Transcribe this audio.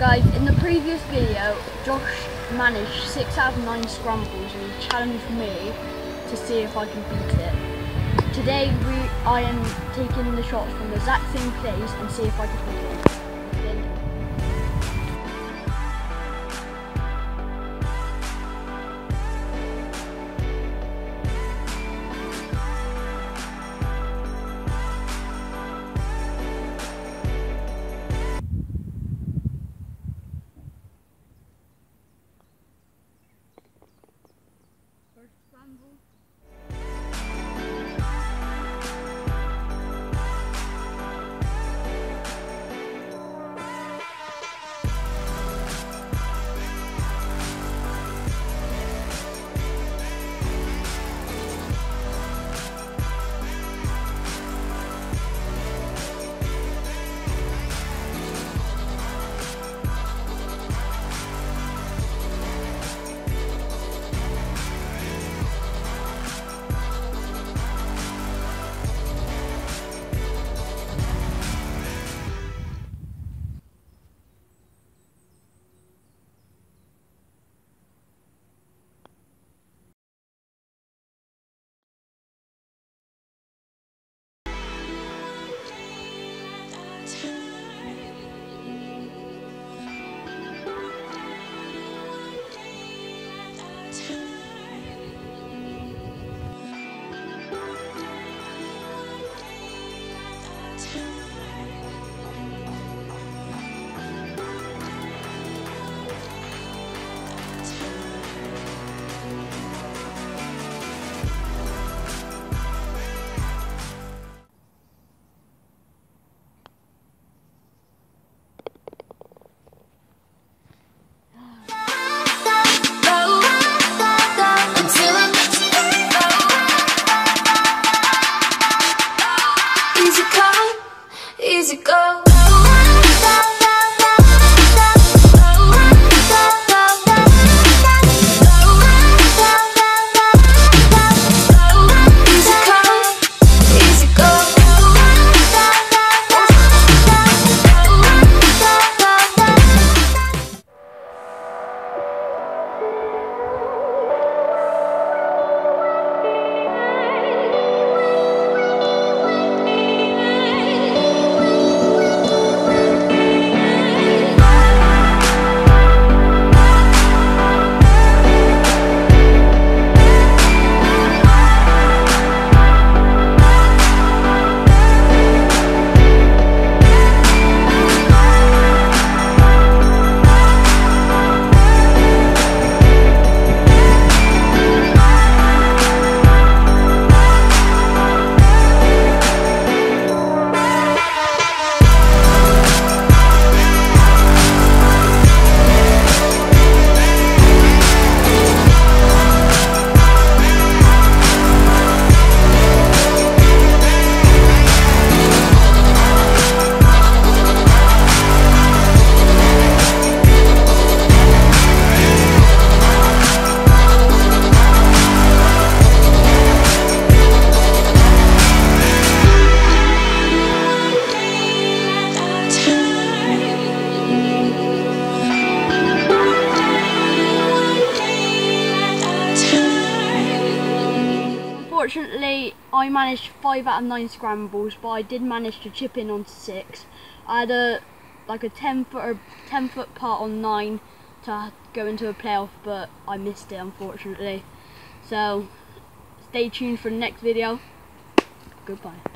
guys, in the previous video, Josh managed 6 out of 9 scrambles and he challenged me to see if I can beat it. Today we, I am taking the shots from the exact same place and see if I can beat it. Easy go. I managed 5 out of 9 scrambles, but I did manage to chip in on 6. I had a like a 10 foot or 10 foot putt on 9 to go into a playoff, but I missed it unfortunately. So, stay tuned for the next video. Goodbye.